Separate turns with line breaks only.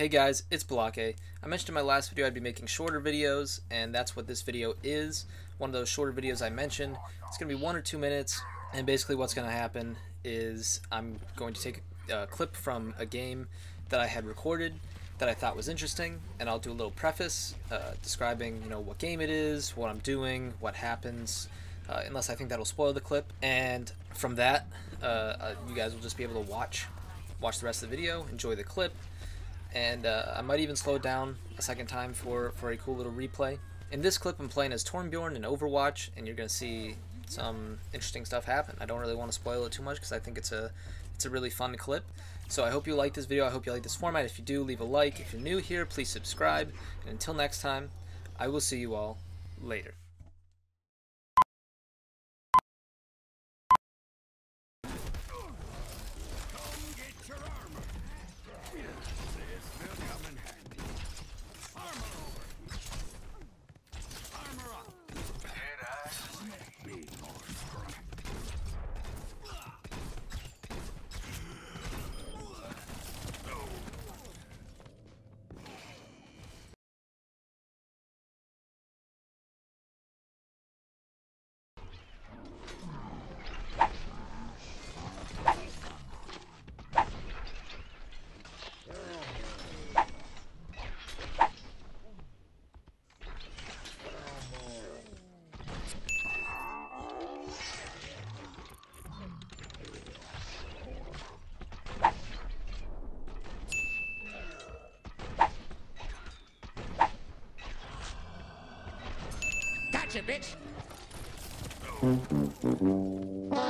Hey guys, it's Bahlockaye. I mentioned in my last video I'd be making shorter videos, and that's what this video is. One of those shorter videos I mentioned. It's going to be one or two minutes, and basically what's going to happen is I'm going to take a clip from a game that I had recorded that I thought was interesting, and I'll do a little preface uh, describing, you know, what game it is, what I'm doing, what happens, uh, unless I think that'll spoil the clip. And from that, uh, uh you guys will just be able to watch, watch the rest of the video, enjoy the clip, and uh, I might even slow it down a second time for, for a cool little replay. In this clip, I'm playing as Torbjorn in Overwatch, and you're going to see some interesting stuff happen. I don't really want to spoil it too much because I think it's a it's a really fun clip. So I hope you like this video. I hope you like this format. If you do, leave a like. If you're new here, please subscribe. And until next time, I will see you all later.
Gotcha, bitch!